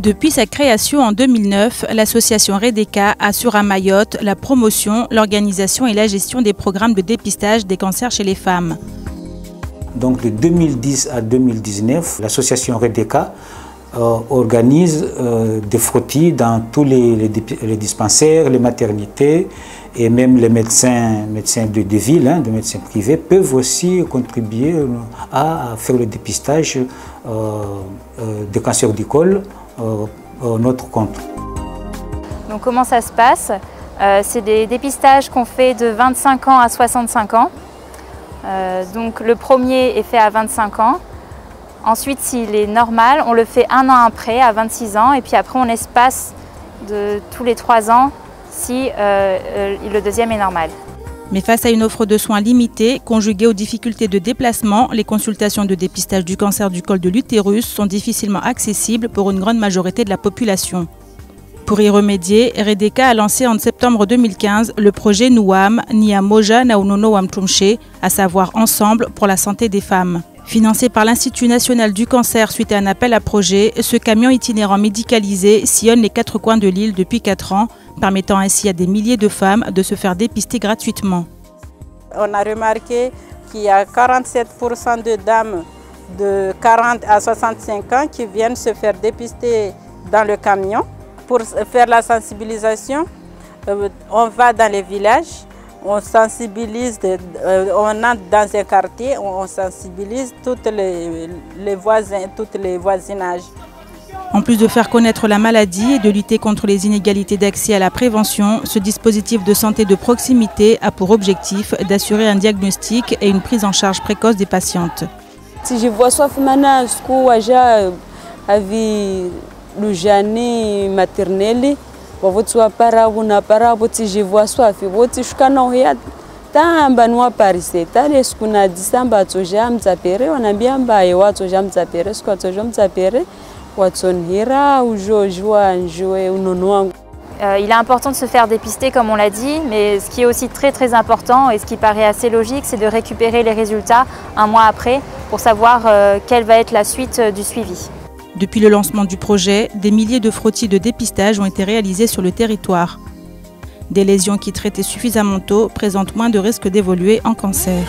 Depuis sa création en 2009, l'association Redeka assure à Mayotte la promotion, l'organisation et la gestion des programmes de dépistage des cancers chez les femmes. Donc de 2010 à 2019, l'association Redeka euh, organise euh, des frottis dans tous les, dispensaires, les maternités et même les médecins, médecins de, ville, hein, de médecins privés, peuvent aussi contribuer à, faire le dépistage euh, des cancers du col notre compte. Donc comment ça se passe? C'est des dépistages qu'on fait de 25 ans à 65 ans. donc le premier est fait à 25 ans. Ensuite, s'il est normal, on le fait un an après, à 26 ans, et puis après on espace de tous les trois ans si euh, euh, le deuxième est normal. Mais face à une offre de soins limitée, conjuguée aux difficultés de déplacement, les consultations de dépistage du cancer du col de l'utérus sont difficilement accessibles pour une grande majorité de la population. Pour y remédier, Redeka a lancé en septembre 2015 le projet NUAM, Nia Moja Naunono Wamtumche, à savoir Ensemble pour la santé des femmes. Financé par l'Institut national du cancer suite à un appel à projet, ce camion itinérant médicalisé sillonne les quatre coins de l'île depuis quatre ans, permettant ainsi à des milliers de femmes de se faire dépister gratuitement. On a remarqué qu'il y a 47% de dames de 40 à 65 ans qui viennent se faire dépister dans le camion. Pour faire la sensibilisation, euh, on va dans les villages on sensibilise, euh, on entre dans un quartier, on sensibilise toutes les, les voisins, tous les voisinages. En plus de faire connaître la maladie et de lutter contre les inégalités d'accès à la prévention, ce dispositif de santé de proximité a pour objectif d'assurer un diagnostic et une prise en charge précoce des patientes. Si je vois soif maintenant, le maternelle, vovotsy para il est important de se faire dépister comme on l'a dit, mais ce qui est aussi très très important et ce qui paraît assez logique, c'est de récupérer les résultats un mois après pour savoir euh, quelle va être la suite euh, du suivi. Depuis le lancement du projet, des milliers de frottis de dépistage ont été réalisés sur le territoire. Des lésions qui traitées suffisamment tôt présentent moins de risques d'évoluer en cancer.